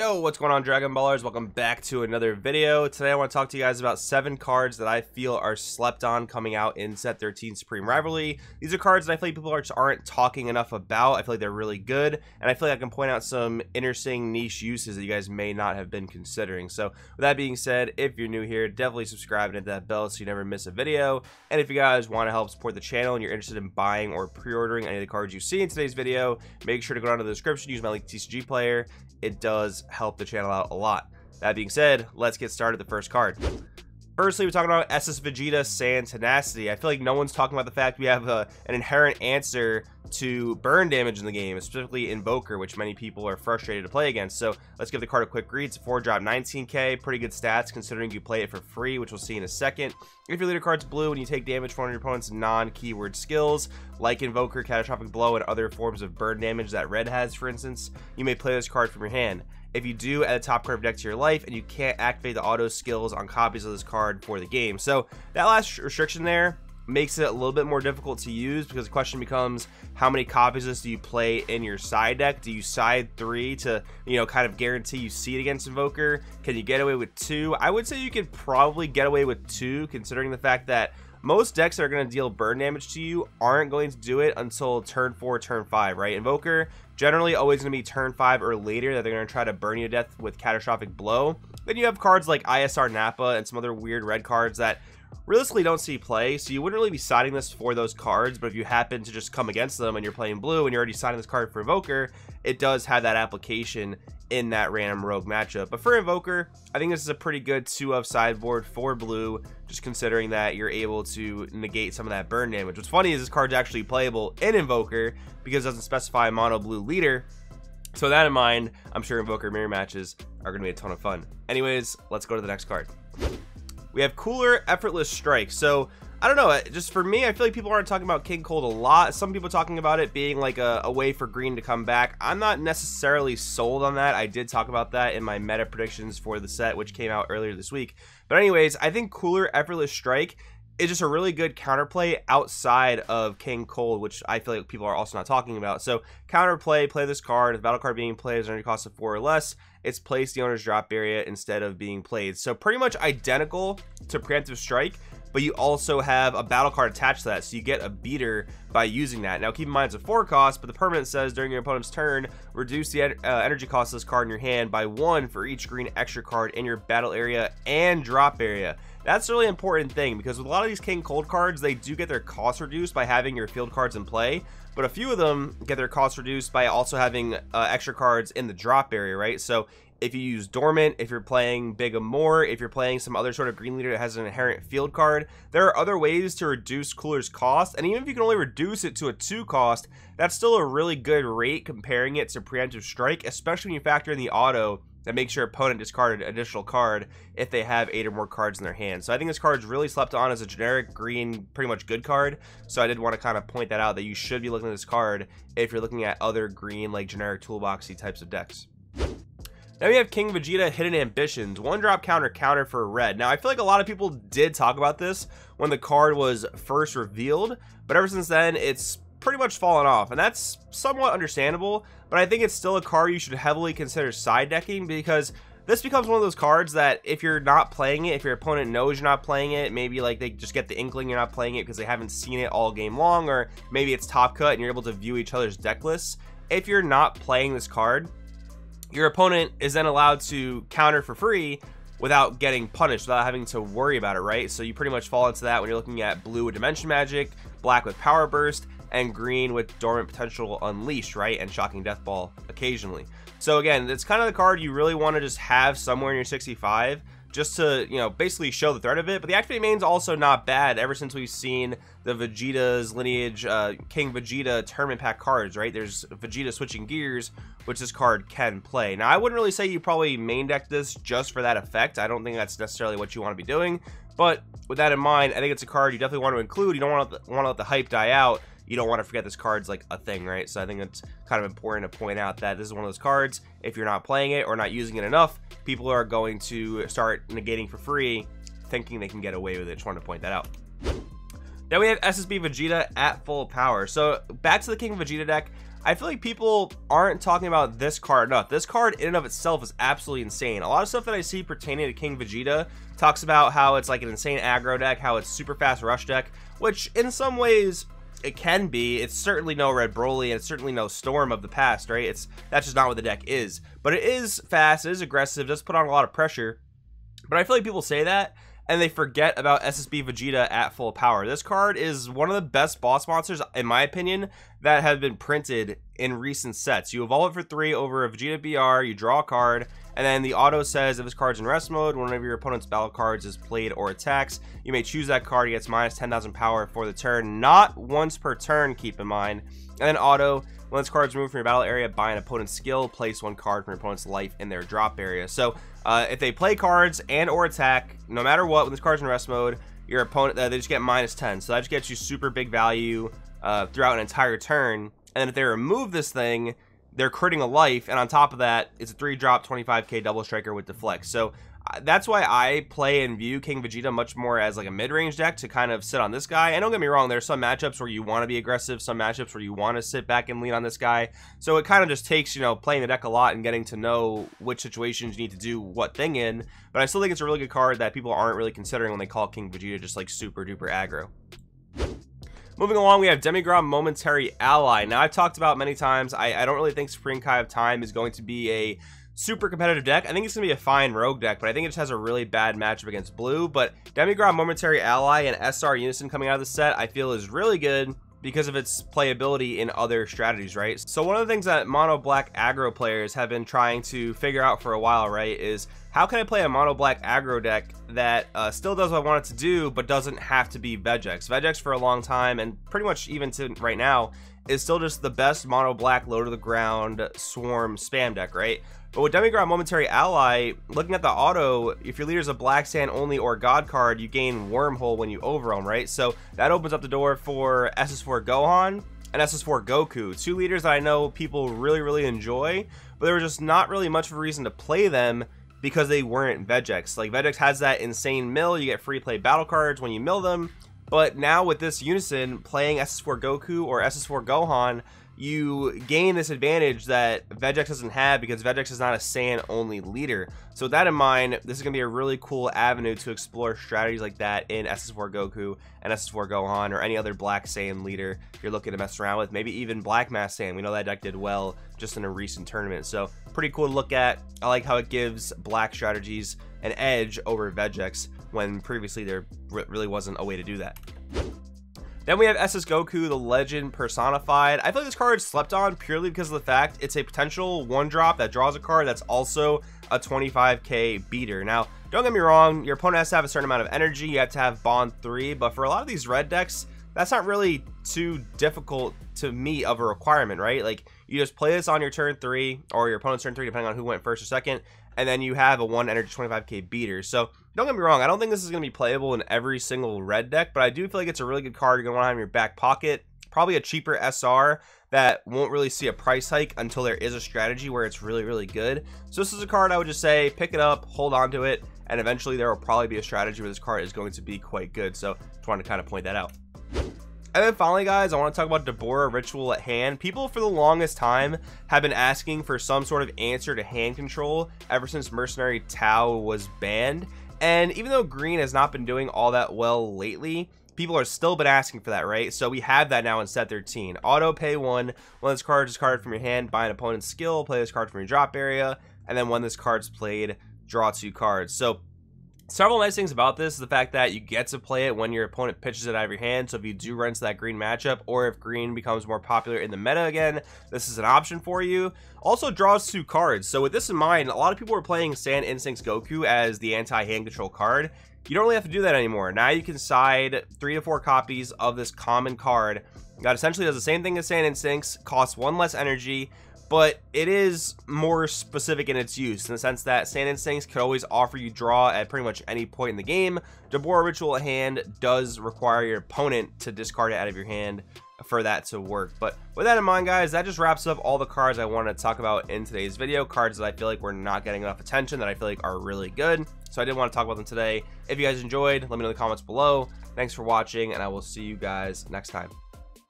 Yo, what's going on Dragon Ballers? Welcome back to another video. Today I want to talk to you guys about 7 cards that I feel are slept on coming out in Set 13 Supreme Rivalry. These are cards that I feel like people just aren't talking enough about. I feel like they're really good, and I feel like I can point out some interesting niche uses that you guys may not have been considering. So with that being said, if you're new here, definitely subscribe and hit that bell so you never miss a video. And if you guys want to help support the channel and you're interested in buying or pre-ordering any of the cards you see in today's video, make sure to go down to the description, use my link TCG Player. It does help the channel out a lot. That being said, let's get started the first card. Firstly, we're talking about SS Vegeta Saiyan Tenacity. I feel like no one's talking about the fact we have a, an inherent answer to burn damage in the game, specifically Invoker, which many people are frustrated to play against. So let's give the card a quick read. It's a 4 drop 19k, pretty good stats considering you play it for free, which we'll see in a second. If your leader card's blue and you take damage from your opponent's non-keyword skills, like Invoker, Catastrophic Blow, and other forms of burn damage that red has, for instance, you may play this card from your hand. If you do, add a top card deck to your life, and you can't activate the auto skills on copies of this card for the game. So that last restriction there makes it a little bit more difficult to use because the question becomes how many copies of this do you play in your side deck do you side three to you know kind of guarantee you see it against invoker can you get away with two i would say you could probably get away with two considering the fact that most decks that are going to deal burn damage to you aren't going to do it until turn 4, turn 5, right? Invoker, generally always going to be turn 5 or later that they're going to try to burn you to death with Catastrophic Blow. Then you have cards like ISR Nappa and some other weird red cards that realistically don't see play, so you wouldn't really be siding this for those cards, but if you happen to just come against them and you're playing blue and you're already signing this card for Invoker, it does have that application in that random rogue matchup. But for Invoker, I think this is a pretty good 2 of sideboard for blue, just considering that you're able to negate some of that burn damage. What's funny is this card's actually playable in Invoker because it doesn't specify mono blue leader, so that in mind, I'm sure Invoker mirror matches are going to be a ton of fun. Anyways, let's go to the next card. We have Cooler Effortless Strike. So, I don't know, uh, just for me, I feel like people aren't talking about King Cold a lot. Some people talking about it being like a, a, way for green to come back. I'm not necessarily sold on that. I did talk about that in my meta predictions for the set, which came out earlier this week. But anyways, I think Cooler Effortless Strike is just a really good counterplay outside of King Cold, which I feel like people are also not talking about. So counterplay, play this card. If battle card being played is under cost of four or less, it's placed the owner's drop area instead of being played. So pretty much identical to Preemptive Strike, but you also have a battle card attached to that, so you get a beater by using that. Now keep in mind it's a 4 cost, but the permanent says during your opponent's turn, reduce the uh, energy cost of this card in your hand by 1 for each green extra card in your battle area and drop area. That's a really important thing because with a lot of these King Cold cards, they do get their cost reduced by having your field cards in play, but a few of them get their cost reduced by also having uh, extra cards in the drop area, right? So if you use Dormant, if you're playing Big More, if you're playing some other sort of green leader that has an inherent field card, there are other ways to reduce Cooler's cost, and even if you can only reduce it to a 2 cost, that's still a really good rate comparing it to Preemptive Strike, especially when you factor in the auto that makes your opponent discard an additional card if they have eight or more cards in their hand. So I think this card is really slept on as a generic green, pretty much good card. So I did want to kind of point that out that you should be looking at this card if you're looking at other green, like generic toolboxy types of decks. Now we have King Vegeta Hidden Ambitions, one drop counter counter for red. Now I feel like a lot of people did talk about this when the card was first revealed, but ever since then it's pretty much fallen off, and that's somewhat understandable, but I think it's still a card you should heavily consider side decking because this becomes one of those cards that if you're not playing it, if your opponent knows you're not playing it, maybe like they just get the inkling you're not playing it because they haven't seen it all game long, or maybe it's top cut and you're able to view each other's deck lists. If you're not playing this card, your opponent is then allowed to counter for free without getting punished, without having to worry about it, right? So you pretty much fall into that when you're looking at blue with Dimension Magic, black with Power Burst, and green with Dormant Potential Unleashed, right? And Shocking Death Ball occasionally. So again, it's kind of the card you really want to just have somewhere in your 65 just to, you know, basically show the threat of it. But the Activate Main's also not bad ever since we've seen the Vegeta's Lineage uh, King Vegeta Tournament Pack cards, right? There's Vegeta switching gears, which this card can play. Now, I wouldn't really say you probably main deck this just for that effect. I don't think that's necessarily what you want to be doing. But with that in mind, I think it's a card you definitely want to include. You don't want to, want to let the hype die out you don't want to forget this card's like a thing, right? So I think it's kind of important to point out that this is one of those cards, if you're not playing it or not using it enough, people are going to start negating for free, thinking they can get away with it. Just wanted to point that out. Then we have SSB Vegeta at full power. So back to the King Vegeta deck. I feel like people aren't talking about this card enough. This card in and of itself is absolutely insane. A lot of stuff that I see pertaining to King Vegeta talks about how it's like an insane aggro deck, how it's super fast rush deck, which in some ways it can be. It's certainly no Red Broly, and it's certainly no Storm of the past, right? It's that's just not what the deck is. But it is fast, it is aggressive, does put on a lot of pressure. But I feel like people say that and they forget about SSB Vegeta at full power. This card is one of the best boss monsters, in my opinion, that have been printed in recent sets. You evolve it for three over a Vegeta BR, you draw a card, and then the auto says if this card's in rest mode, one of your opponent's battle cards is played or attacks, you may choose that card, he gets minus 10,000 power for the turn, not once per turn, keep in mind. And then auto, when this card's removed from your battle area by an opponent's skill, place one card from your opponent's life in their drop area. So uh, if they play cards and or attack, no matter what, when this card's in rest mode, your opponent, uh, they just get minus 10. So that just gets you super big value uh, throughout an entire turn. And then if they remove this thing, they're critting a life. And on top of that, it's a 3 drop 25k double striker with deflect. So uh, that's why I play and view King Vegeta much more as like a mid-range deck to kind of sit on this guy. And don't get me wrong, there's some matchups where you want to be aggressive, some matchups where you want to sit back and lean on this guy. So it kind of just takes, you know, playing the deck a lot and getting to know which situations you need to do what thing in. But I still think it's a really good card that people aren't really considering when they call King Vegeta just like super duper aggro. Moving along, we have Demigra Momentary Ally. Now, I've talked about many times, I, I don't really think Supreme Kai of Time is going to be a super competitive deck. I think it's going to be a fine rogue deck, but I think it just has a really bad matchup against blue. But Demigra Momentary Ally and SR Unison coming out of the set, I feel is really good because of its playability in other strategies, right? So one of the things that mono black aggro players have been trying to figure out for a while, right, is how can I play a mono black aggro deck that uh, still does what I want it to do, but doesn't have to be Vegeks. Vegeks for a long time, and pretty much even to right now, is still just the best mono black low to the ground swarm spam deck, right? But with Demigra Momentary Ally, looking at the auto, if your leader's a Black Saiyan only or God card, you gain Wormhole when you overwhelm, right? So that opens up the door for SS4 Gohan and SS4 Goku, two leaders that I know people really, really enjoy, but there was just not really much of a reason to play them because they weren't Vegeks. Like, Vegeks has that insane mill, you get free play battle cards when you mill them, but now with this Unison, playing SS4 Goku or SS4 Gohan, you gain this advantage that Vegeks doesn't have because Vegeks is not a Saiyan only leader. So with that in mind, this is going to be a really cool avenue to explore strategies like that in SS4 Goku and SS4 Gohan or any other Black Saiyan leader you're looking to mess around with. Maybe even Black Masked Saiyan. We know that deck did well just in a recent tournament. So pretty cool to look at. I like how it gives Black strategies an edge over Vegeks when previously there really wasn't a way to do that. Then we have SS Goku, the legend personified. I feel like this card slept on purely because of the fact it's a potential one drop that draws a card that's also a 25k beater. Now, don't get me wrong, your opponent has to have a certain amount of energy, you have to have bond 3, but for a lot of these red decks, that's not really too difficult to meet of a requirement, right? Like, you just play this on your turn 3, or your opponent's turn 3, depending on who went first or second, and then you have a 1 energy 25k beater. So, don't get me wrong, I don't think this is going to be playable in every single red deck, but I do feel like it's a really good card you're going to want to have in your back pocket. Probably a cheaper SR that won't really see a price hike until there is a strategy where it's really, really good. So this is a card I would just say, pick it up, hold on to it, and eventually there will probably be a strategy where this card is going to be quite good. So just wanted to kind of point that out. And then finally, guys, I want to talk about Dabura Ritual at hand. People for the longest time have been asking for some sort of answer to hand control ever since Mercenary Tao was banned. And even though Green has not been doing all that well lately, people are still been asking for that, right? So we have that now in set 13. Auto pay one. When this card is carded from your hand, by an opponent's skill, play this card from your drop area, and then when this card's played, draw two cards. So Several nice things about this is the fact that you get to play it when your opponent pitches it out of your hand. So if you do run into that green matchup, or if green becomes more popular in the meta again, this is an option for you. Also draws two cards. So with this in mind, a lot of people were playing Saiyan Instincts Goku as the anti-hand control card. You don't really have to do that anymore. Now you can side three to four copies of this common card that essentially does the same thing as Saiyan Instincts, costs one less energy, but it is more specific in its use in the sense that Saiyan Instincts could always offer you draw at pretty much any point in the game. Dabura Ritual at hand does require your opponent to discard it out of your hand for that to work. But with that in mind, guys, that just wraps up all the cards I wanted to talk about in today's video. Cards that I feel like we're not getting enough attention, that I feel like are really good. So I did want to talk about them today. If you guys enjoyed, let me know in the comments below. Thanks for watching, and I will see you guys next time.